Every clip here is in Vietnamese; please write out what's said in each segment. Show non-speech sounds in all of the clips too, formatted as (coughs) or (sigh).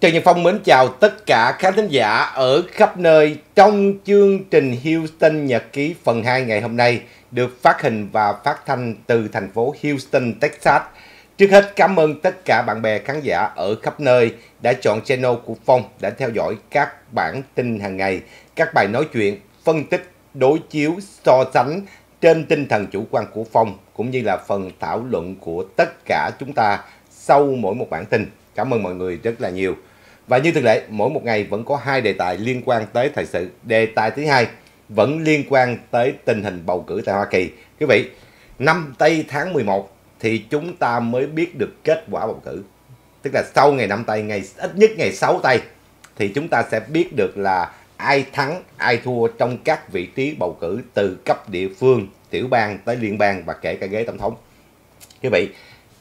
Trần Nhật Phong mến chào tất cả khán thính giả ở khắp nơi trong chương trình Houston Nhật ký phần 2 ngày hôm nay được phát hình và phát thanh từ thành phố Houston, Texas. Trước hết cảm ơn tất cả bạn bè khán giả ở khắp nơi đã chọn channel của Phong đã theo dõi các bản tin hàng ngày, các bài nói chuyện, phân tích, đối chiếu, so sánh trên tinh thần chủ quan của Phong cũng như là phần thảo luận của tất cả chúng ta sau mỗi một bản tin. Cảm ơn mọi người rất là nhiều. Và như thường lệ, mỗi một ngày vẫn có hai đề tài liên quan tới thời sự. Đề tài thứ hai vẫn liên quan tới tình hình bầu cử tại Hoa Kỳ. Quý vị, năm Tây tháng 11 thì chúng ta mới biết được kết quả bầu cử. Tức là sau ngày năm Tây, ngày ít nhất ngày 6 Tây thì chúng ta sẽ biết được là ai thắng, ai thua trong các vị trí bầu cử từ cấp địa phương, tiểu bang tới liên bang và kể cả ghế tổng thống. Quý vị,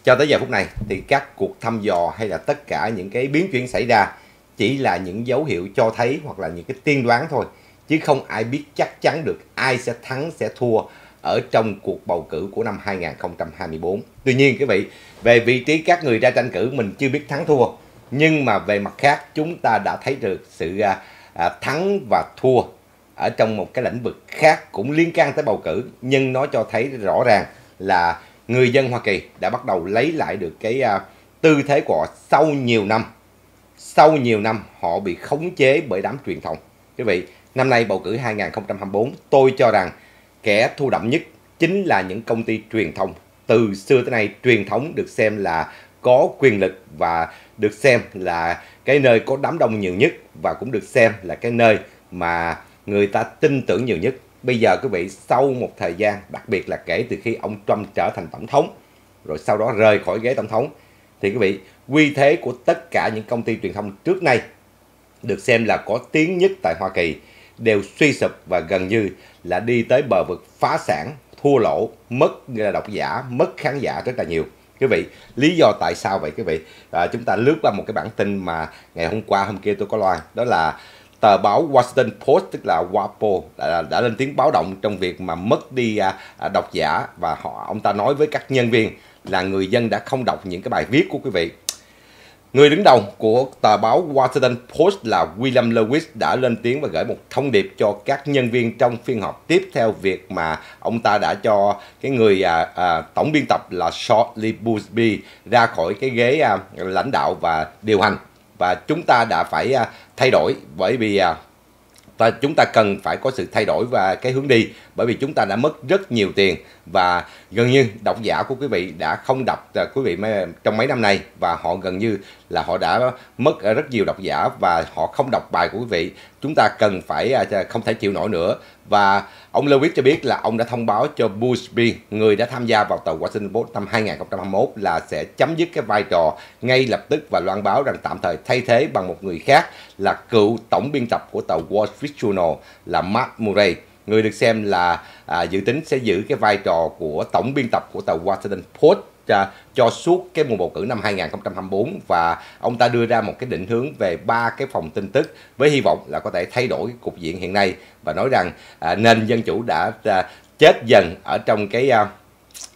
cho tới giờ phút này thì các cuộc thăm dò hay là tất cả những cái biến chuyển xảy ra chỉ là những dấu hiệu cho thấy hoặc là những cái tiên đoán thôi chứ không ai biết chắc chắn được ai sẽ thắng sẽ thua ở trong cuộc bầu cử của năm 2024. Tuy nhiên quý vị, về vị trí các người ra tranh cử mình chưa biết thắng thua. Nhưng mà về mặt khác chúng ta đã thấy được sự à, à thắng và thua ở trong một cái lĩnh vực khác cũng liên can tới bầu cử. Nhưng nó cho thấy rõ ràng là người dân Hoa Kỳ đã bắt đầu lấy lại được cái uh, tư thế của họ sau nhiều năm. Sau nhiều năm họ bị khống chế bởi đám truyền thông. Quý vị, năm nay bầu cử 2024 tôi cho rằng kẻ thu đậm nhất chính là những công ty truyền thông. Từ xưa tới nay truyền thống được xem là có quyền lực và được xem là cái nơi có đám đông nhiều nhất và cũng được xem là cái nơi mà người ta tin tưởng nhiều nhất Bây giờ quý vị sau một thời gian, đặc biệt là kể từ khi ông Trump trở thành tổng thống, rồi sau đó rời khỏi ghế tổng thống, thì quý vị, quy thế của tất cả những công ty truyền thông trước nay được xem là có tiếng nhất tại Hoa Kỳ đều suy sụp và gần như là đi tới bờ vực phá sản, thua lỗ, mất độc giả, mất khán giả rất là nhiều. Quý vị, lý do tại sao vậy quý vị? À, chúng ta lướt qua một cái bản tin mà ngày hôm qua hôm kia tôi có loan, đó là tờ báo Washington Post tức là WAPO đã, đã lên tiếng báo động trong việc mà mất đi à, à, độc giả và họ ông ta nói với các nhân viên là người dân đã không đọc những cái bài viết của quý vị. Người đứng đầu của tờ báo Washington Post là William Lewis đã lên tiếng và gửi một thông điệp cho các nhân viên trong phiên họp tiếp theo việc mà ông ta đã cho cái người à, à, tổng biên tập là Shortley Busby ra khỏi cái ghế à, lãnh đạo và điều hành và chúng ta đã phải à, thay đổi bởi vì và chúng ta cần phải có sự thay đổi và cái hướng đi. Bởi vì chúng ta đã mất rất nhiều tiền và gần như độc giả của quý vị đã không đọc à, quý vị trong mấy năm nay. Và họ gần như là họ đã mất à, rất nhiều độc giả và họ không đọc bài của quý vị chúng ta cần phải à, không thể chịu nổi nữa. Và ông Lewis cho biết là ông đã thông báo cho Busby, người đã tham gia vào tàu Washington Post năm 2021 là sẽ chấm dứt cái vai trò ngay lập tức và loan báo rằng tạm thời thay thế bằng một người khác là cựu tổng biên tập của tàu Wall Street Journal là Mark Murray. Người được xem là à, dự tính sẽ giữ cái vai trò của tổng biên tập của tàu Washington Post cho, cho suốt cái mùa bầu cử năm 2024 và ông ta đưa ra một cái định hướng về ba cái phòng tin tức với hy vọng là có thể thay đổi cục diện hiện nay và nói rằng à, nền dân chủ đã à, chết dần ở trong cái à,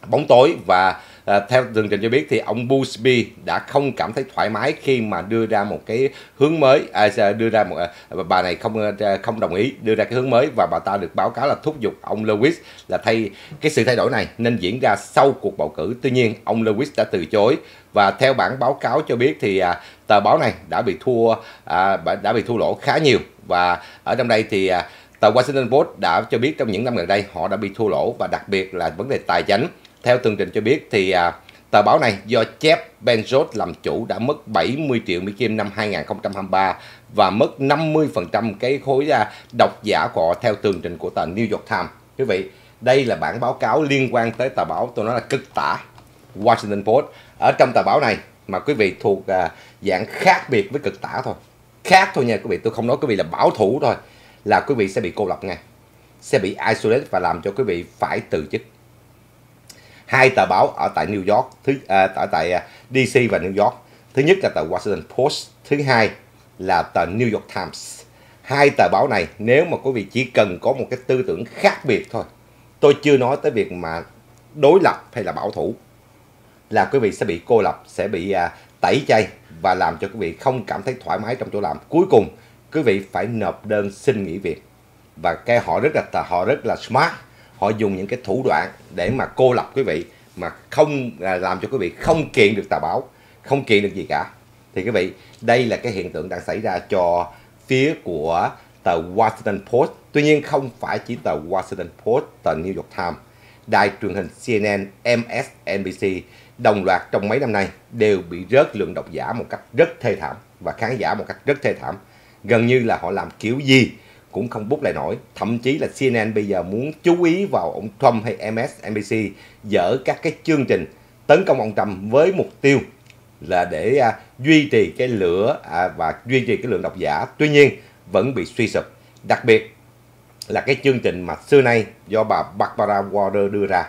bóng tối và À, theo tường trình cho biết thì ông Busby đã không cảm thấy thoải mái khi mà đưa ra một cái hướng mới. À, đưa ra một à, bà này không à, không đồng ý đưa ra cái hướng mới và bà ta được báo cáo là thúc giục ông Lewis là thay cái sự thay đổi này nên diễn ra sau cuộc bầu cử. Tuy nhiên ông Lewis đã từ chối và theo bản báo cáo cho biết thì à, tờ báo này đã bị thua à, đã bị thua lỗ khá nhiều. Và ở trong đây thì à, tờ Washington Post đã cho biết trong những năm gần đây họ đã bị thua lỗ và đặc biệt là vấn đề tài chính theo tường trình cho biết thì à, tờ báo này do Jeff Bezos làm chủ đã mất 70 triệu Mỹ Kim năm 2023 và mất 50% cái khối à, độc giả của họ theo tường trình của tờ New York Times. Quý vị, đây là bản báo cáo liên quan tới tờ báo tôi nói là cực tả Washington Post. Ở trong tờ báo này mà quý vị thuộc à, dạng khác biệt với cực tả thôi. Khác thôi nha quý vị, tôi không nói quý vị là bảo thủ thôi là quý vị sẽ bị cô lập ngay. Sẽ bị isolate và làm cho quý vị phải từ chức hai tờ báo ở tại New York thứ à, ở tại à, DC và New York thứ nhất là tờ Washington Post thứ hai là tờ New York Times hai tờ báo này nếu mà quý vị chỉ cần có một cái tư tưởng khác biệt thôi tôi chưa nói tới việc mà đối lập hay là bảo thủ là quý vị sẽ bị cô lập sẽ bị à, tẩy chay và làm cho quý vị không cảm thấy thoải mái trong chỗ làm. Cuối cùng, quý vị phải nộp đơn xin nghỉ việc. Và cái họ rất là họ rất là smart. Họ dùng những cái thủ đoạn để mà cô lập quý vị mà không à, làm cho quý vị không kiện được tà báo, không kiện được gì cả. Thì quý vị, đây là cái hiện tượng đang xảy ra cho phía của tờ Washington Post. Tuy nhiên không phải chỉ tờ Washington Post, tờ New York Times, đài truyền hình CNN, MSNBC đồng loạt trong mấy năm nay đều bị rớt lượng độc giả một cách rất thê thảm và khán giả một cách rất thê thảm. Gần như là họ làm kiểu gì cũng không bút lại nổi. Thậm chí là CNN bây giờ muốn chú ý vào ông Trump hay MSNBC dở các cái chương trình tấn công ông Trump với mục tiêu là để à, duy trì cái lửa à, và duy trì cái lượng độc giả. Tuy nhiên vẫn bị suy sụp. Đặc biệt là cái chương trình mà xưa nay do bà Barbara Walters đưa ra.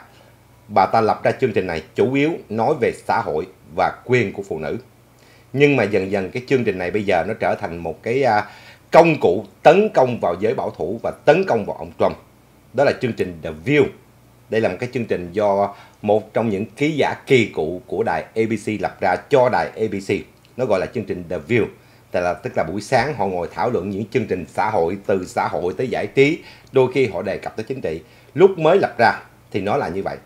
Bà ta lập ra chương trình này chủ yếu nói về xã hội và quyền của phụ nữ. Nhưng mà dần dần cái chương trình này bây giờ nó trở thành một cái à, công cụ tấn công vào giới bảo thủ và tấn công vào ông Trump. Đó là chương trình The View. Đây là một cái chương trình do một trong những ký giả kỳ cụ của đài ABC lập ra cho đài ABC. Nó gọi là chương trình The View Tức là tức là buổi sáng họ ngồi thảo luận những chương trình xã hội từ xã hội tới giải trí, đôi khi họ đề cập tới chính trị. Lúc mới lập ra thì nó là như vậy.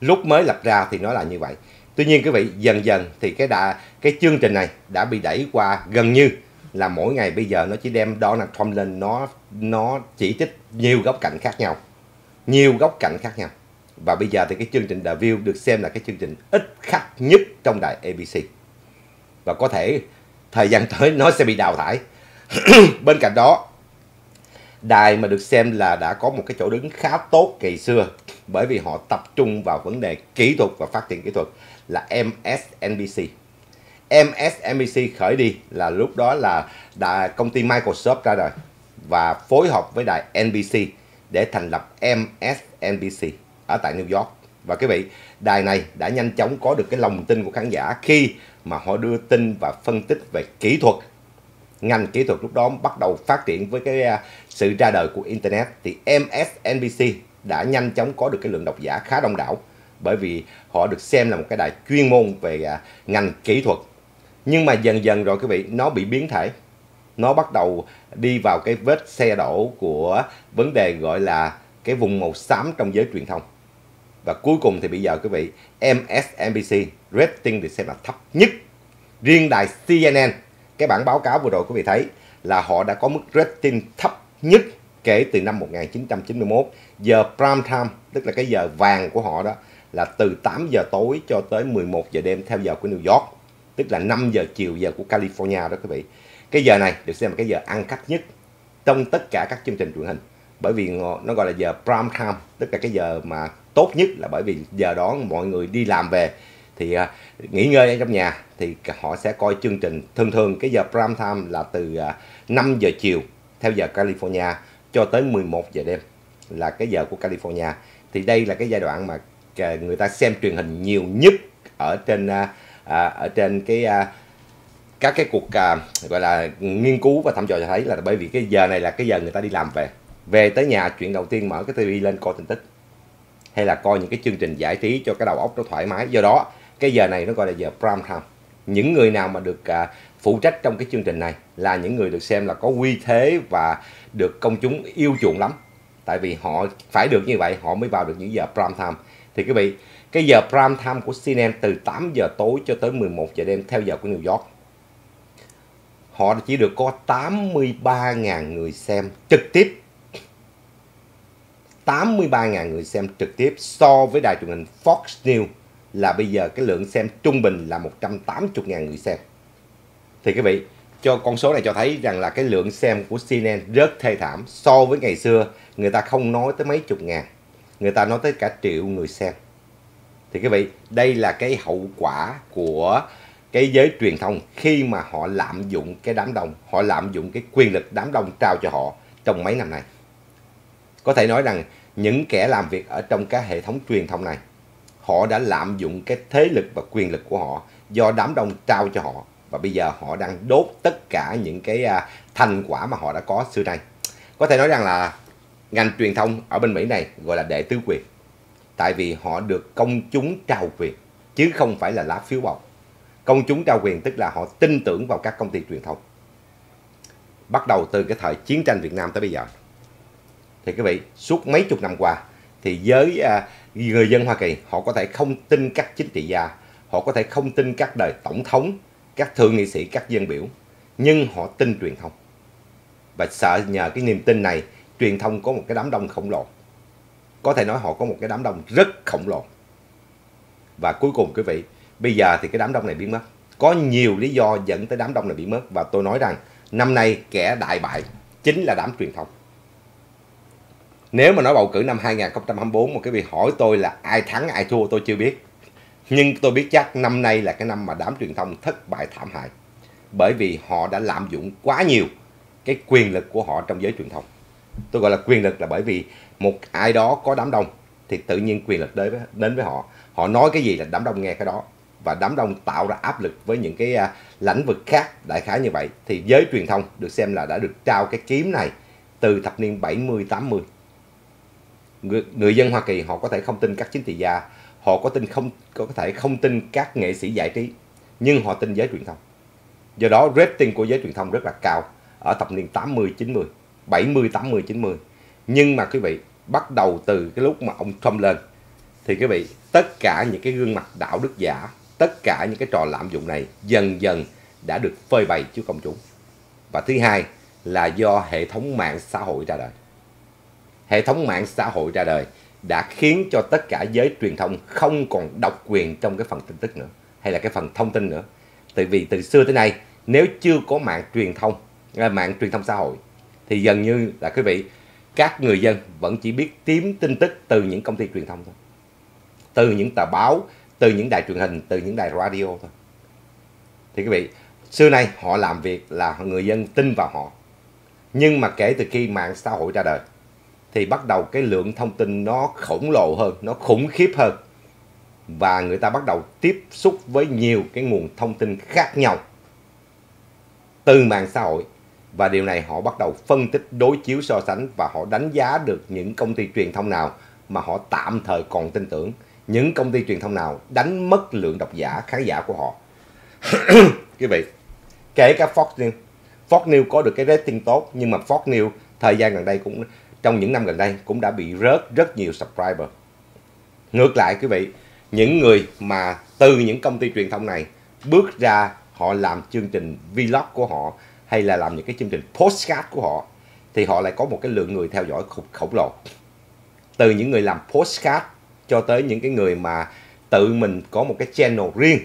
Lúc mới lập ra thì nó là như vậy. Tuy nhiên quý vị dần dần thì cái đã cái chương trình này đã bị đẩy qua gần như là mỗi ngày bây giờ nó chỉ đem Donald Trump lên nó nó chỉ trích nhiều góc cạnh khác nhau. Nhiều góc cạnh khác nhau. Và bây giờ thì cái chương trình The View được xem là cái chương trình ít khách nhất trong đài ABC. Và có thể thời gian tới nó sẽ bị đào thải. (clears throat) Bên cạnh đó, đài mà được xem là đã có một cái chỗ đứng khá tốt kỳ xưa bởi vì họ tập trung vào vấn đề kỹ thuật và phát triển kỹ thuật là MSNBC. MSNBC khởi đi là lúc đó là đài, công ty Microsoft ra đời và phối hợp với đài NBC để thành lập MSNBC ở tại New York. Và quý vị, đài này đã nhanh chóng có được cái lòng tin của khán giả khi mà họ đưa tin và phân tích về kỹ thuật ngành kỹ thuật lúc đó bắt đầu phát triển với cái à, sự ra đời của internet thì MSNBC đã nhanh chóng có được cái lượng độc giả khá đông đảo bởi vì họ được xem là một cái đài chuyên môn về à, ngành kỹ thuật nhưng mà dần dần rồi quý vị nó bị biến thể nó bắt đầu đi vào cái vết xe đổ của vấn đề gọi là cái vùng màu xám trong giới truyền thông và cuối cùng thì bây giờ quý vị MSNBC rating được xem là thấp nhất. Riêng đài CNN, cái bản báo cáo vừa rồi quý vị thấy là họ đã có mức rating thấp nhất kể từ năm 1991. Giờ prime time, tức là cái giờ vàng của họ đó là từ 8 giờ tối cho tới 11 giờ đêm theo giờ của New York. Tức là 5 giờ chiều giờ của California đó quý vị. Cái giờ này được xem là cái giờ ăn khách nhất trong tất cả các chương trình truyền hình. Bởi vì nó gọi là giờ prime time, tức là cái giờ mà tốt nhất là bởi vì giờ đó mọi người đi làm về thì uh, nghỉ ngơi ở trong nhà thì họ sẽ coi chương trình thường thường cái giờ prime time là từ à, uh, 5 giờ chiều theo giờ California cho tới 11 giờ đêm là cái giờ của California thì đây là cái giai đoạn mà người ta xem truyền hình nhiều nhất ở trên uh, à, ở trên cái à, các cái cuộc à, gọi là nghiên cứu và thăm dò cho thấy là bởi vì cái giờ này là cái giờ người ta đi làm về. Về tới nhà chuyện đầu tiên mở cái tivi lên coi tin tức. Hay là coi những cái chương trình giải trí cho cái đầu óc nó thoải mái. Do đó cái giờ này nó gọi là giờ prime time. Những người nào mà được à, phụ trách trong cái chương trình này là những người được xem là có uy thế và được công chúng yêu chuộng lắm. Tại vì họ phải được như vậy họ mới vào được những giờ prime time. Thì quý vị cái giờ prime time của CNN từ 8 giờ tối cho tới 11 giờ đêm theo giờ của New York họ chỉ được có 83.000 người xem trực tiếp 83.000 người xem trực tiếp so với đài truyền hình Fox News là bây giờ cái lượng xem trung bình là 180.000 người xem. Thì quý vị, cho con số này cho thấy rằng là cái lượng xem của CNN rất thê thảm so với ngày xưa người ta không nói tới mấy chục ngàn, người ta nói tới cả triệu người xem. Thì quý vị, đây là cái hậu quả của cái giới truyền thông khi mà họ lạm dụng cái đám đông, họ lạm dụng cái quyền lực đám đông trao cho họ trong mấy năm nay. Có thể nói rằng những kẻ làm việc ở trong cái hệ thống truyền thông này, họ đã lạm dụng cái thế lực và quyền lực của họ do đám đông trao cho họ và bây giờ họ đang đốt tất cả những cái à, thành quả mà họ đã có xưa nay. Có thể nói rằng là ngành truyền thông ở bên Mỹ này gọi là đệ tứ quyền. Tại vì họ được công chúng trao quyền chứ không phải là lá phiếu bầu. công chúng trao quyền tức là họ tin tưởng vào các công ty truyền thông. Bắt đầu từ cái thời chiến tranh Việt Nam tới bây giờ. Thì quý vị suốt mấy chục năm qua thì với à, người dân Hoa Kỳ họ có thể không tin các chính trị gia họ có thể không tin các đời tổng thống các thượng nghị sĩ các dân biểu nhưng họ tin truyền thông. Và sợ nhờ cái niềm tin này truyền thông có một cái đám đông khổng lồ có thể nói họ có một cái đám đông rất khổng lồ. Và cuối cùng quý vị, bây giờ thì cái đám đông này biến mất. Có nhiều lý do dẫn tới đám đông này biến mất và tôi nói rằng năm nay kẻ đại bại chính là đám truyền thông nếu mà nói bầu cử năm 2024 một cái vị hỏi tôi là ai thắng, ai thua, tôi chưa biết. Nhưng tôi biết chắc năm nay là cái năm mà đám truyền thông thất bại thảm hại. Bởi vì họ đã lạm dụng quá nhiều cái quyền lực của họ trong giới truyền thông. Tôi gọi là quyền lực là bởi vì một ai đó có đám đông thì tự nhiên quyền lực đến với, đến với họ. Họ nói cái gì là đám đông nghe cái đó. Và đám đông tạo ra áp lực với những cái à, lãnh lĩnh vực khác đại khái như vậy. Thì giới truyền thông được xem là đã được trao cái kiếm này từ thập niên 70 80 người, người dân Hoa Kỳ họ có thể không tin các chính trị gia. Họ có tin không có thể không tin các nghệ sĩ giải trí. Nhưng họ tin giới truyền thông. Do đó rating của giới truyền thông rất là cao ở thập niên 80 90 70 80 90 nhưng mà quý vị bắt đầu từ cái lúc mà ông Trump lên. Thì quý vị, tất cả những cái gương mặt đạo đức giả, tất cả những cái trò lạm dụng này dần dần đã được phơi bày trước công chúng. Và thứ hai là do hệ thống mạng xã hội ra đời. Hệ thống mạng xã hội ra đời đã khiến cho tất cả giới truyền thông không còn độc quyền trong cái phần tin tức nữa, hay là cái phần thông tin nữa. Tại vì từ xưa tới nay, nếu chưa có mạng truyền thông à, mạng truyền thông xã hội, thì gần như là quý vị các người dân vẫn chỉ biết kiếm tin tức từ những công ty truyền thông thôi. Từ những tờ báo, từ những đài truyền hình, từ những đài radio thôi. Thì quý vị, xưa nay họ làm việc là người dân tin vào họ. Nhưng mà kể từ khi mạng xã hội ra đời, thì bắt đầu cái lượng thông tin nó khổng lồ hơn, nó khủng khiếp hơn. Và người ta bắt đầu tiếp xúc với nhiều cái nguồn thông tin khác nhau. Từ mạng xã hội và điều này họ bắt đầu phân tích đối chiếu so sánh và họ đánh giá được những công ty truyền thông nào mà họ tạm thời còn tin tưởng. Những công ty truyền thông nào đánh mất lượng độc giả, khán giả của họ. (clears throat) Quý vị, kể cả Fox News. Fox News có được cái rating tốt, nhưng mà Fox News thời gian gần đây cũng, trong những năm gần đây cũng đã bị rớt rất nhiều subscriber. Ngược lại, quý vị, những người mà từ những công ty truyền thông này bước ra, họ làm chương trình vlog của họ hay là làm những cái chương trình postcard của họ thì họ lại có một cái lượng người theo dõi khủng, khổng lồ. Từ những người làm postcard cho tới những cái người mà tự mình có một cái channel riêng.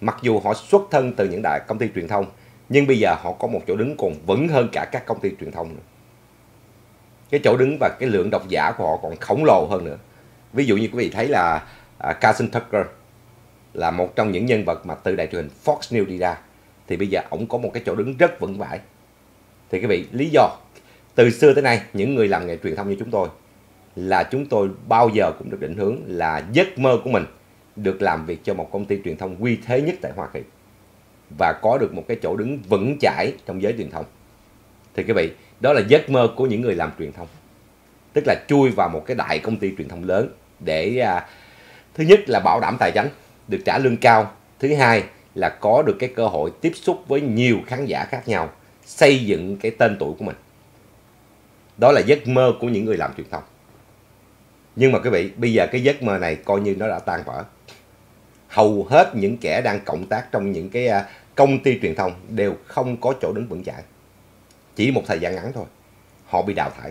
Mặc dù họ xuất thân từ những đại công ty truyền thông nhưng bây giờ họ có một chỗ đứng còn vững hơn cả các công ty truyền thông nữa. Cái chỗ đứng và cái lượng độc giả của họ còn khổng lồ hơn nữa. Ví dụ như quý vị thấy là uh, Carson Tucker là một trong những nhân vật mà từ đài truyền hình Fox News đi ra thì bây giờ ổng có một cái chỗ đứng rất vững vãi. Thì quý vị lý do từ xưa tới nay những người làm nghề truyền thông như chúng tôi là chúng tôi bao giờ cũng được định hướng là giấc mơ của mình được làm việc cho một công ty truyền thông uy thế nhất tại Hoa Kỳ và có được một cái chỗ đứng vững chãi trong giới truyền thông. Thì quý vị đó là giấc mơ của những người làm truyền thông. Tức là chui vào một cái đại công ty truyền thông lớn để à, thứ nhất là bảo đảm tài chính được trả lương cao. Thứ hai là có được cái cơ hội tiếp xúc với nhiều khán giả khác nhau, xây dựng cái tên tuổi của mình. Đó là giấc mơ của những người làm truyền thông. Nhưng mà quý vị, bây giờ cái giấc mơ này coi như nó đã tan vỡ. Hầu hết những kẻ đang cộng tác trong những cái à, công ty truyền thông đều không có chỗ đứng vững chãi. Chỉ một thời gian ngắn thôi, họ bị đào thải.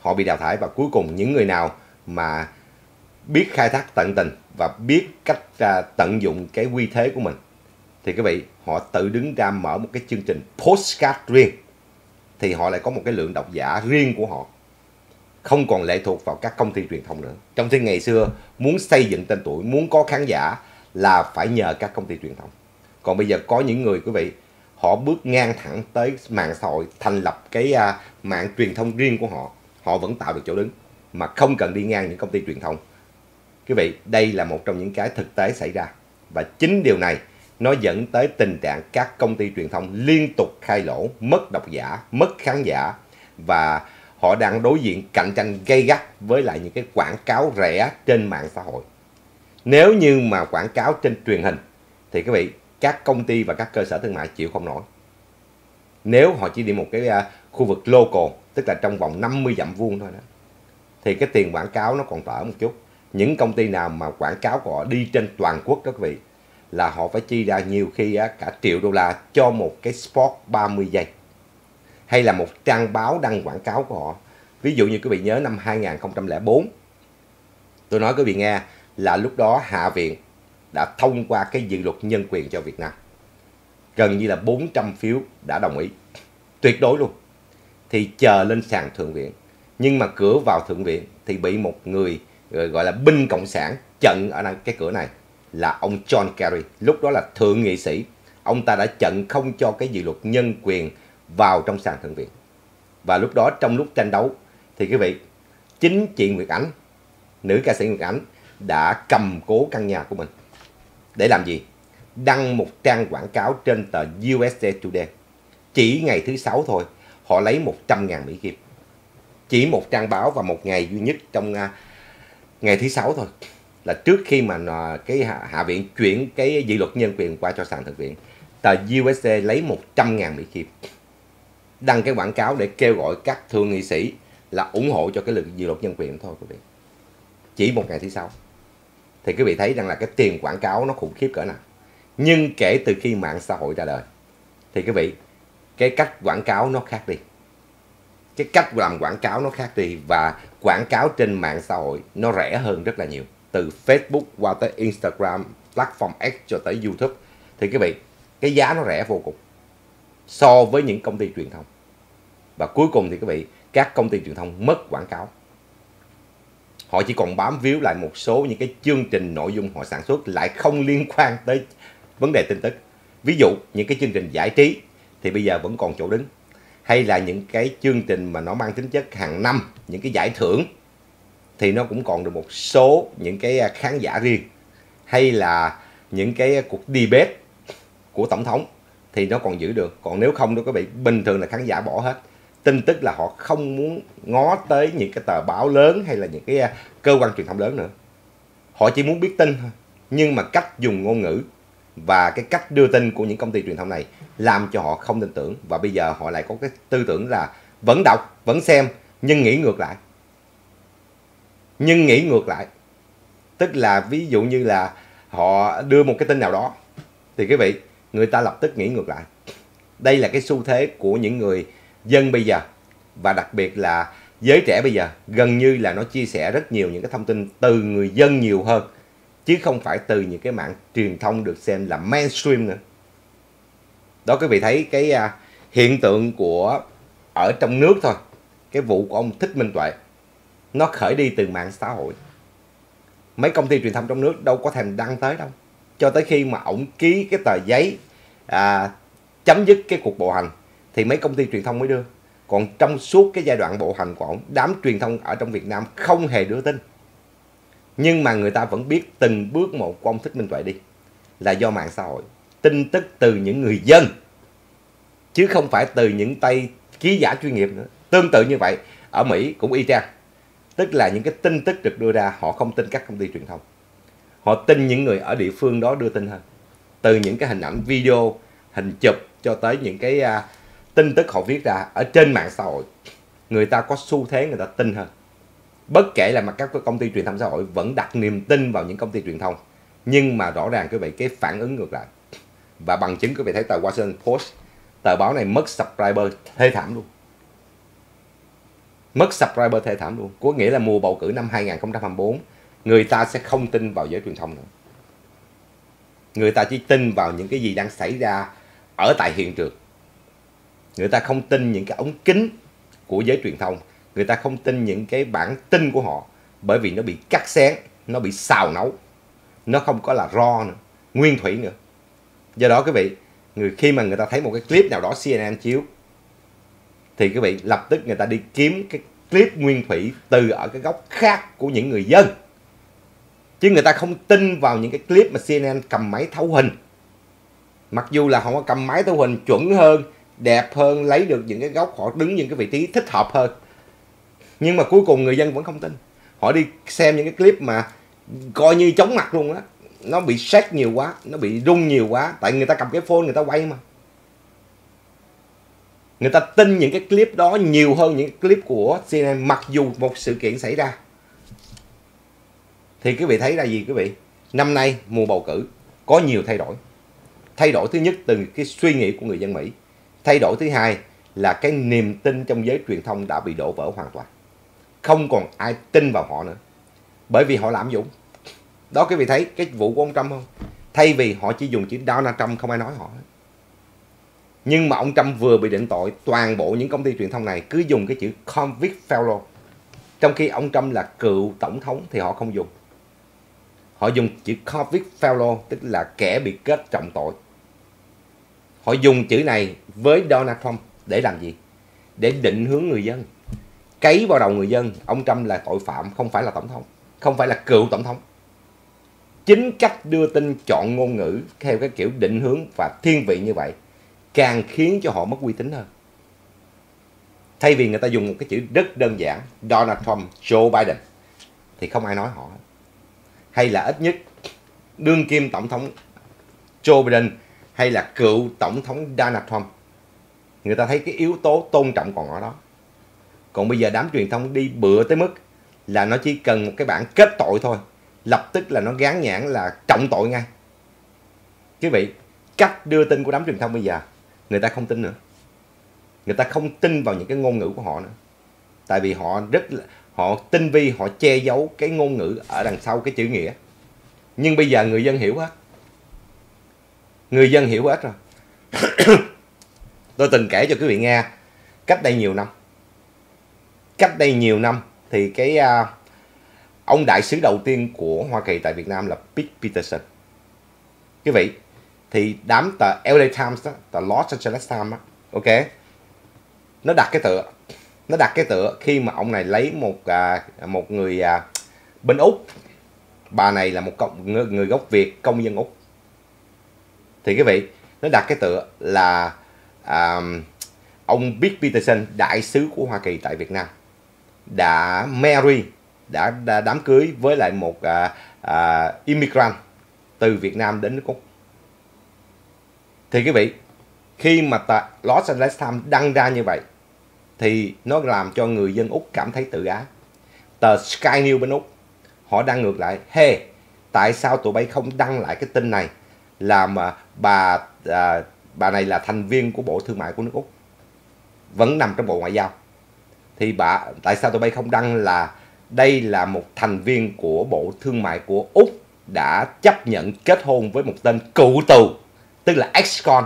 Họ bị đào thải và cuối cùng những người nào mà biết khai thác tận tình và biết cách uh, tận dụng cái uy thế của mình thì quý vị họ tự đứng ra mở một cái chương trình postcard riêng thì họ lại có một cái lượng độc giả riêng của họ. Không còn lệ thuộc vào các công ty truyền thông nữa. Trong khi ngày xưa muốn xây dựng tên tuổi muốn có khán giả là phải nhờ các công ty truyền thông. Còn bây giờ có những người quý vị họ bước ngang thẳng tới mạng xã hội thành lập cái uh, mạng truyền thông riêng của họ họ vẫn tạo được chỗ đứng mà không cần đi ngang những công ty truyền thông quý vị, đây là một trong những cái thực tế xảy ra. Và chính điều này nó dẫn tới tình trạng các công ty truyền thông liên tục khai lỗ, mất độc giả, mất khán giả. Và họ đang đối diện cạnh tranh gay gắt với lại những cái quảng cáo rẻ trên mạng xã hội. Nếu như mà quảng cáo trên truyền hình, thì quý vị, các công ty và các cơ sở thương mại chịu không nổi. Nếu họ chỉ đi một cái à, khu vực local, tức là trong vòng 50 dặm vuông thôi đó, thì cái tiền quảng cáo nó còn tở một chút những công ty nào mà quảng cáo của họ đi trên toàn quốc các vị, là họ phải chi ra nhiều khi cả triệu đô la cho một cái spot 30 giây hay là một trang báo đăng quảng cáo của họ ví dụ như quý vị nhớ năm 2004 tôi nói quý vị nghe là lúc đó Hạ viện đã thông qua cái dự luật nhân quyền cho Việt Nam. Gần như là 400 phiếu đã đồng ý. Tuyệt đối luôn. Thì chờ lên sàn Thượng viện. Nhưng mà cửa vào Thượng viện thì bị một người gọi là binh Cộng sản chặn ở cái cửa này là ông John Kerry. Lúc đó là thượng nghị sĩ. Ông ta đã chặn không cho cái dự luật nhân quyền vào trong sàn Thượng viện. Và lúc đó trong lúc tranh đấu thì quý vị, chính chị Nguyệt Ánh, nữ ca sĩ Nguyệt Ánh đã cầm cố căn nhà của mình để làm gì? Đăng một trang quảng cáo trên tờ USA Today. Chỉ ngày thứ sáu thôi, họ lấy 100.000 Mỹ Kim. Chỉ một trang báo và một ngày duy nhất trong à, ngày thứ sáu thôi. Là trước khi mà cái hạ, hạ viện chuyển cái dự luật nhân quyền qua cho sàn thượng viện. Tờ USA lấy 100.000 Mỹ Kim. Đăng cái quảng cáo để kêu gọi các thượng nghị sĩ là ủng hộ cho cái dự luật nhân quyền thôi quý vị. Chỉ một ngày thứ sáu thì quý vị thấy rằng là cái tiền quảng cáo nó khủng khiếp cỡ nào nhưng kể từ khi mạng xã hội ra đời thì quý vị cái cách quảng cáo nó khác đi cái cách làm quảng cáo nó khác đi và quảng cáo trên mạng xã hội nó rẻ hơn rất là nhiều. Từ Facebook qua tới Instagram, platform X cho tới YouTube. Thì quý vị, cái giá nó rẻ vô cùng so với những công ty truyền thông. Và cuối cùng thì quý vị, các công ty truyền thông mất quảng cáo. Họ chỉ còn bám víu lại một số những cái chương trình nội dung họ sản xuất lại không liên quan tới vấn đề tin tức. Ví dụ những cái chương trình giải trí thì bây giờ vẫn còn chỗ đứng hay là những cái chương trình mà nó mang tính chất hàng năm, những cái giải thưởng, thì nó cũng còn được một số những cái à, khán giả riêng. Hay là những cái cuộc debate của tổng thống thì nó còn giữ được. Còn nếu không, nó có bị, bình thường là khán giả bỏ hết. Tin tức là họ không muốn ngó tới những cái tờ báo lớn hay là những cái à, cơ quan truyền thông lớn nữa. Họ chỉ muốn biết tin thôi. Nhưng mà cách dùng ngôn ngữ và cái cách đưa tin của những công ty truyền thông này làm cho họ không tin tưởng. Và bây giờ họ lại có cái tư tưởng là vẫn đọc, vẫn xem, nhưng nghĩ ngược lại. Nhưng nghĩ ngược lại. Tức là ví dụ như là họ đưa một cái tin nào đó, thì quý vị, người ta lập tức nghĩ ngược lại. Đây là cái xu thế của những người dân bây giờ. Và đặc biệt là giới trẻ bây giờ, gần như là nó chia sẻ rất nhiều những cái thông tin từ người dân nhiều hơn chứ không phải từ những cái mạng truyền thông được xem là mainstream nữa. Đó quý vị thấy cái uh, hiện tượng của ở trong nước thôi. Cái vụ của ông thích minh tuệ nó khởi đi từ mạng xã hội. Mấy công ty truyền thông trong nước đâu có thèm đăng tới đâu. Cho tới khi mà ổng ký cái tờ giấy à, chấm dứt cái cuộc bộ hành thì mấy công ty truyền thông mới đưa. Còn trong suốt cái giai đoạn bộ hành của ổng, đám truyền thông ở trong Việt Nam không hề đưa tin nhưng mà người ta vẫn biết từng bước một của ông Thích Minh Tuệ đi là do mạng xã hội. Tin tức từ những người dân chứ không phải từ những tay ký giả chuyên nghiệp nữa. Tương tự như vậy ở Mỹ cũng y chang. Tức là những cái tin tức được đưa ra họ không tin các công ty truyền thông. Họ tin những người ở địa phương đó đưa tin hơn. Từ những cái hình ảnh video hình chụp cho tới những cái uh, tin tức họ viết ra ở trên mạng xã hội người ta có xu thế người ta tin hơn bất kể là mặt các công ty truyền thông xã hội vẫn đặt niềm tin vào những công ty truyền thông, nhưng mà rõ ràng quý vị, cái phản ứng ngược lại. Và bằng chứng quý vị thấy tờ Washington Post, tờ báo này mất subscriber thê thảm luôn. Mất subscriber thê thảm luôn. Có nghĩa là mùa bầu cử năm 2024 người ta sẽ không tin vào giới truyền thông nữa. Người ta chỉ tin vào những cái gì đang xảy ra ở tại hiện trường. Người ta không tin những cái ống kính của giới truyền thông người ta không tin những cái bản tin của họ bởi vì nó bị cắt xén, nó bị xào nấu. Nó không có là ro nữa, nguyên thủy nữa. Do đó quý vị, người, khi mà người ta thấy một cái clip nào đó CNN chiếu, thì quý vị lập tức người ta đi kiếm cái clip nguyên thủy từ ở cái góc khác của những người dân. Chứ người ta không tin vào những cái clip mà CNN cầm máy thấu hình. Mặc dù là họ cầm máy thấu hình chuẩn hơn, đẹp hơn, lấy được những cái góc, họ đứng những cái vị trí thích hợp hơn nhưng mà cuối cùng người dân vẫn không tin. Họ đi xem những cái clip mà coi như chóng mặt luôn á. Nó bị shake nhiều quá, nó bị rung nhiều quá. Tại người ta cầm cái phone người ta quay mà. Người ta tin những cái clip đó nhiều hơn những clip của CNN mặc dù một sự kiện xảy ra. Thì quý vị thấy là gì quý vị? Năm nay mùa bầu cử, có nhiều thay đổi. Thay đổi thứ nhất từ cái suy nghĩ của người dân Mỹ. Thay đổi thứ hai là cái niềm tin trong giới truyền thông đã bị đổ vỡ hoàn toàn không còn ai tin vào họ nữa. Bởi vì họ lạm dụng. Đó, quý vị thấy cái vụ của ông Trump không? Thay vì họ chỉ dùng chữ Donald Trump, không ai nói họ. Nhưng mà ông Trump vừa bị định tội, toàn bộ những công ty truyền thông này cứ dùng cái chữ convict fellow. Trong khi ông Trump là cựu tổng thống thì họ không dùng. Họ dùng chữ convict fellow, tức là kẻ bị kết trọng tội. Họ dùng chữ này với Donald Trump để làm gì? Để định hướng người dân cấy vào đầu người dân. Ông Trump là tội phạm không phải là tổng thống không phải là cựu tổng thống. Chính cách đưa tin chọn ngôn ngữ theo cái kiểu định hướng và thiên vị như vậy càng khiến cho họ mất uy tín hơn. Thay vì người ta dùng một cái chữ rất đơn giản Donald Trump, Joe Biden thì không ai nói họ. Hay là ít nhất đương kim tổng thống Joe Biden hay là cựu tổng thống Donald Trump người ta thấy cái yếu tố tôn trọng còn ở đó còn bây giờ đám truyền thông đi bựa tới mức là nó chỉ cần một cái bản kết tội thôi. Lập tức là nó gán nhãn là trọng tội ngay. Quý vị, cách đưa tin của đám truyền thông bây giờ, người ta không tin nữa. Người ta không tin vào những cái ngôn ngữ của họ nữa. Tại vì họ rất họ tinh vi, họ che giấu cái ngôn ngữ ở đằng sau cái chữ nghĩa. Nhưng bây giờ người dân hiểu hết. Người dân hiểu hết rồi. (coughs) Tôi từng kể cho quý vị nghe, cách đây nhiều năm cách đây nhiều năm thì cái uh, ông đại sứ đầu tiên của Hoa Kỳ tại Việt Nam là Pete Peterson. Quý vị thì đám tờ LA Times đó, tờ Los Angeles Times đó, ok nó đặt cái tựa nó đặt cái tựa khi mà ông này lấy một uh, một người uh, bên úc. Bà này là một cộng, người, người gốc việt công dân úc. Thì quý vị nó đặt cái tựa là à, ông Pete Peterson đại sứ của Hoa Kỳ tại Việt Nam đã marry đã, đã đám cưới với lại một à, à, immigrant từ Việt Nam đến nước Úc thì quý vị khi mà tờ Los Angeles Times đăng ra như vậy thì nó làm cho người dân Úc cảm thấy tự ái. Tờ Sky News bên Úc họ đăng ngược lại, hey, tại sao tụi bay không đăng lại cái tin này là mà bà à, bà này là thành viên của Bộ Thương mại của nước Úc vẫn nằm trong Bộ Ngoại giao. Thì bà, tại sao tụi bay không đăng là đây là một thành viên của Bộ Thương mại của Úc đã chấp nhận kết hôn với một tên cựu tù, tức là ex-con?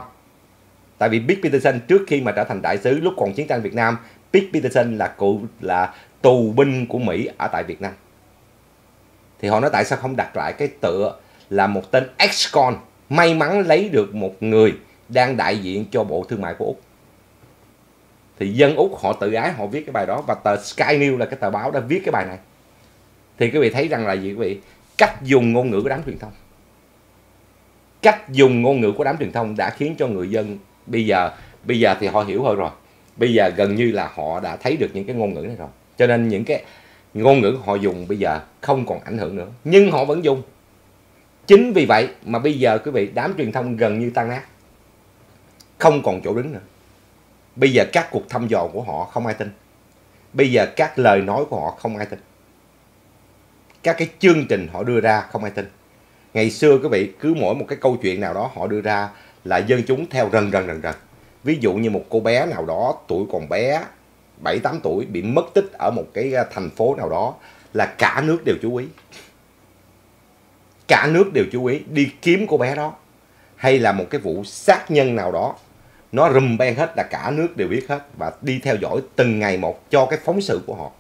Tại vì Big Peterson trước khi mà trở thành đại sứ lúc còn chiến tranh Việt Nam Big Peterson là cụ là tù binh của Mỹ ở tại Việt Nam. Thì họ nói tại sao không đặt lại cái tựa là một tên ex-con, may mắn lấy được một người đang đại diện cho Bộ Thương mại của Úc? Thì dân Úc họ tự ái họ viết cái bài đó. Và tờ Sky News là cái tờ báo đã viết cái bài này. Thì quý vị thấy rằng là gì quý vị? Cách dùng ngôn ngữ của đám truyền thông. Cách dùng ngôn ngữ của đám truyền thông đã khiến cho người dân bây giờ bây giờ thì họ hiểu hơn rồi. Bây giờ gần như là họ đã thấy được những cái ngôn ngữ này rồi. Cho nên những cái ngôn ngữ họ dùng bây giờ không còn ảnh hưởng nữa. Nhưng họ vẫn dùng. Chính vì vậy mà bây giờ quý vị, đám truyền thông gần như tan nát. Không còn chỗ đứng nữa bây giờ các cuộc thăm dò của họ không ai tin. Bây giờ các lời nói của họ không ai tin. Các cái chương trình họ đưa ra không ai tin. Ngày xưa quý vị, cứ mỗi một cái câu chuyện nào đó họ đưa ra là dân chúng theo rần rần rần rần. Ví dụ như một cô bé nào đó, tuổi còn bé 7 8 tuổi, bị mất tích ở một cái à, thành phố nào đó là cả nước đều chú ý. Cả nước đều chú ý đi kiếm cô bé đó. Hay là một cái vụ sát nhân nào đó nó rùm beng hết là cả nước đều biết hết và đi theo dõi từng ngày một cho cái phóng sự của họ.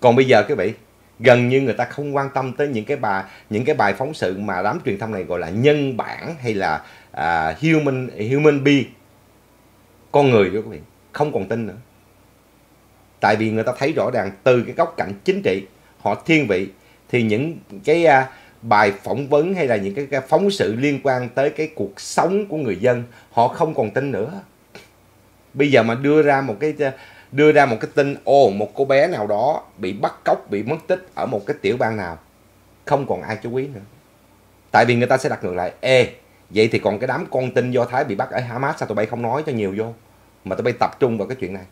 Còn bây giờ quý vị gần như người ta không quan tâm tới những cái bài những cái bài phóng sự mà đám truyền thông này gọi là nhân bản hay là uh, human human being. Con người đó quý vị không còn tin nữa. Tại vì người ta thấy rõ ràng từ cái góc cạnh chính trị họ thiên vị thì những cái uh, bài phỏng vấn hay là những cái, cái phóng sự liên quan tới cái cuộc sống của người dân họ không còn tin nữa. Bây giờ mà đưa ra một cái đưa ra một cái tin ồ một cô bé nào đó bị bắt cóc bị mất tích ở một cái tiểu bang nào không còn ai chú ý nữa. Tại vì người ta sẽ đặt ngược lại ê vậy thì còn cái đám con tin do thái bị bắt ở hamas sao tụi bay không nói cho nhiều vô mà tụi bay tập trung vào cái chuyện này.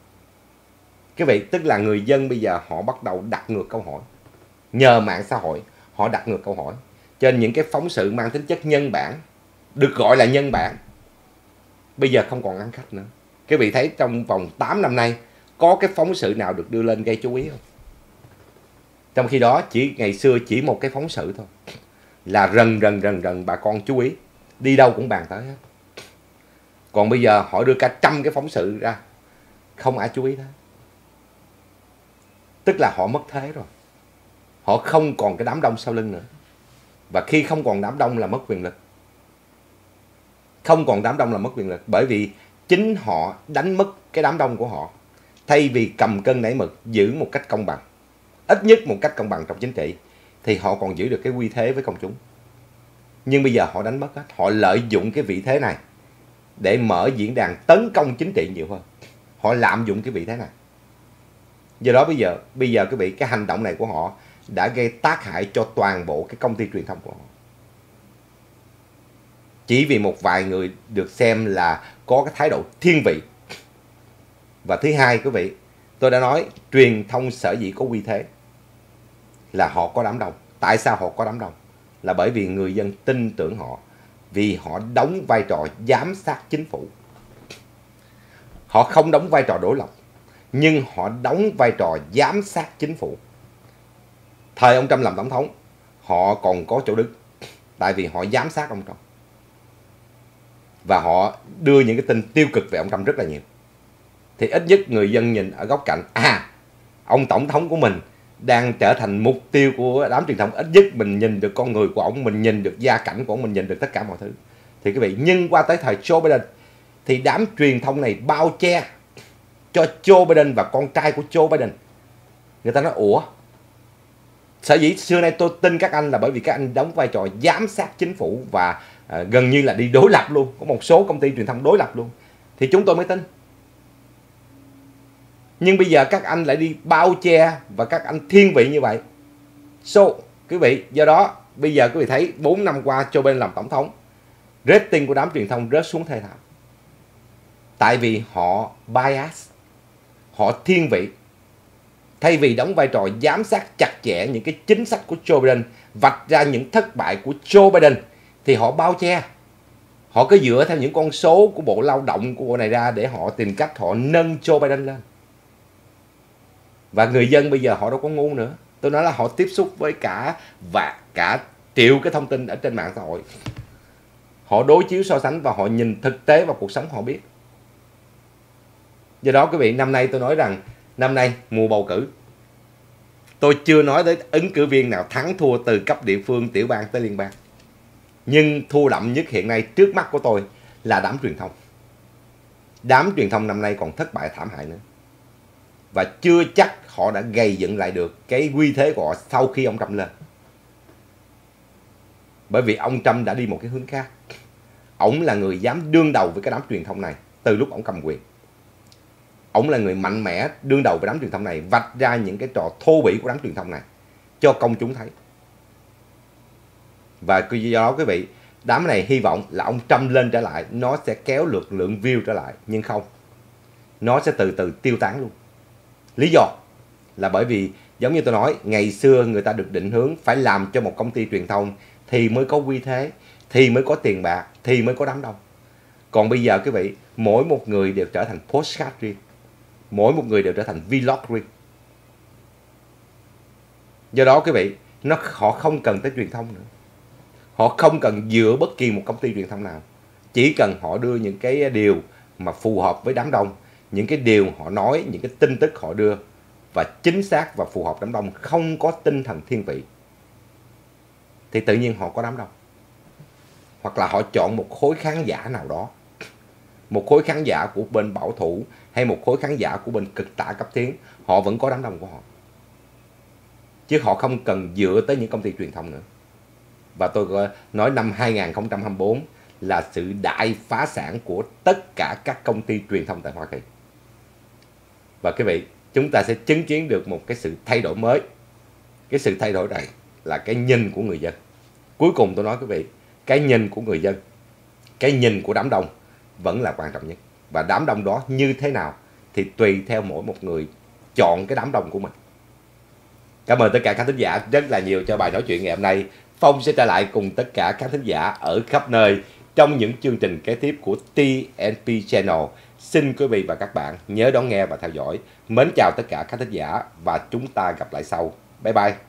Cái vậy tức là người dân bây giờ họ bắt đầu đặt ngược câu hỏi. Nhờ mạng xã hội họ đặt ngược câu hỏi. Trên những cái phóng sự mang tính chất nhân bản, được gọi là nhân bản, bây giờ không còn ăn khách nữa. Cái vị thấy trong vòng 8 năm nay, có cái phóng sự nào được đưa lên gây chú ý không? Trong khi đó, chỉ, ngày xưa chỉ một cái phóng sự thôi. Là rần rần rần rần, bà con chú ý. Đi đâu cũng bàn tới hết. Còn bây giờ, họ đưa cả trăm cái phóng sự ra. Không ai chú ý đó tức là họ mất thế rồi họ không còn cái đám đông sau lưng nữa. Và khi không còn đám đông là mất quyền lực. Không còn đám đông là mất quyền lực. Bởi vì chính họ đánh mất cái đám đông của họ. Thay vì cầm cân nảy mực, giữ một cách công bằng. Ít nhất một cách công bằng trong chính trị, thì họ còn giữ được cái uy thế với công chúng. Nhưng bây giờ họ đánh mất hết. Họ lợi dụng cái vị thế này để mở diễn đàn tấn công chính trị nhiều hơn. Họ lạm dụng cái vị thế này. Do đó bây giờ bây giờ cái vị, cái hành động này của họ đã gây tác hại cho toàn bộ cái công ty truyền thông của họ. Chỉ vì một vài người được xem là có cái thái độ thiên vị. Và thứ hai, quý vị, tôi đã nói truyền thông sở dĩ có uy thế là họ có đám đông. Tại sao họ có đám đông? Là bởi vì người dân tin tưởng họ, vì họ đóng vai trò giám sát chính phủ. Họ không đóng vai trò đối lập nhưng họ đóng vai trò giám sát chính phủ thời ông Trump làm tổng thống, họ còn có chỗ đứng. Tại vì họ giám sát ông Trump. Và họ đưa những cái tin tiêu cực về ông Trump rất là nhiều. Thì ít nhất người dân nhìn ở góc cạnh à ông tổng thống của mình đang trở thành mục tiêu của đám truyền thông. Ít nhất mình nhìn được con người của ông, mình nhìn được gia cảnh của ông, mình nhìn được tất cả mọi thứ. Thì quý vị, nhưng qua tới thời Joe Biden, thì đám truyền thông này bao che cho Joe Biden và con trai của Joe Biden. Người ta nói, ủa sở dĩ xưa nay tôi tin các anh là bởi vì các anh đóng vai trò giám sát chính phủ và à, gần như là đi đối lập luôn. Có một số công ty truyền thông đối lập luôn. Thì chúng tôi mới tin. Nhưng bây giờ các anh lại đi bao che và các anh thiên vị như vậy. So quý vị do đó bây giờ quý vị thấy 4 năm qua Joe Biden làm tổng thống rating của đám truyền thông rớt xuống thê thảm. Tại vì họ bias họ thiên vị thay vì đóng vai trò giám sát chặt chẽ những cái chính sách của Joe Biden, vạch ra những thất bại của Joe Biden, thì họ bao che. Họ cứ dựa theo những con số của bộ lao động của bộ này ra để họ tìm cách họ nâng Joe Biden lên. Và người dân bây giờ họ đâu có ngu nữa. Tôi nói là họ tiếp xúc với cả và cả triệu cái thông tin ở trên mạng xã hội. Họ đối chiếu so sánh và họ nhìn thực tế vào cuộc sống họ biết. Do đó quý vị, năm nay tôi nói rằng năm nay, mùa bầu cử. Tôi chưa nói tới ứng cử viên nào thắng thua từ cấp địa phương, tiểu bang tới liên bang. Nhưng thua đậm nhất hiện nay trước mắt của tôi là đám truyền thông. Đám truyền thông năm nay còn thất bại thảm hại nữa. Và chưa chắc họ đã gây dựng lại được cái quy thế của họ sau khi ông Trump lên. Bởi vì ông Trump đã đi một cái hướng khác. Ông là người dám đương đầu với cái đám truyền thông này từ lúc ông cầm quyền ông là người mạnh mẽ, đương đầu với đám truyền thông này, vạch ra những cái trò thô bỉ của đám truyền thông này cho công chúng thấy. Và do đó quý vị, đám này hy vọng là ông Trump lên trở lại, nó sẽ kéo lực lượng view trở lại, nhưng không. Nó sẽ từ từ tiêu tán luôn. Lý do là bởi vì, giống như tôi nói, ngày xưa người ta được định hướng phải làm cho một công ty truyền thông thì mới có uy thế, thì mới có tiền bạc, thì mới có đám đông. Còn bây giờ quý vị, mỗi một người đều trở thành postcard riêng mỗi một người đều trở thành vlog riêng. Do đó quý vị, nó họ không cần tới truyền thông nữa. Họ không cần dựa bất kỳ một công ty truyền thông nào. Chỉ cần họ đưa những cái điều mà phù hợp với đám đông, những cái điều họ nói, những cái tin tức họ đưa và chính xác và phù hợp đám đông, không có tinh thần thiên vị, thì tự nhiên họ có đám đông. Hoặc là họ chọn một khối khán giả nào đó một khối khán giả của bên bảo thủ hay một khối khán giả của bên cực tả cấp tiến, họ vẫn có đám đông của họ. Chứ họ không cần dựa tới những công ty truyền thông nữa. Và tôi nói năm 2024 là sự đại phá sản của tất cả các công ty truyền thông tại Hoa Kỳ. Và quý vị, chúng ta sẽ chứng kiến được một cái sự thay đổi mới. Cái sự thay đổi này là cái nhìn của người dân. Cuối cùng tôi nói quý vị, cái nhìn của người dân, cái nhìn của đám đông vẫn là quan trọng nhất. Và đám đông đó như thế nào thì tùy theo mỗi một người chọn cái đám đông của mình. Cảm ơn tất cả các thính giả rất là nhiều cho bài nói chuyện ngày hôm nay. Phong sẽ trở lại cùng tất cả các thính giả ở khắp nơi trong những chương trình kế tiếp của TNP Channel. Xin quý vị và các bạn nhớ đón nghe và theo dõi. Mến chào tất cả các thính giả và chúng ta gặp lại sau. Bye bye.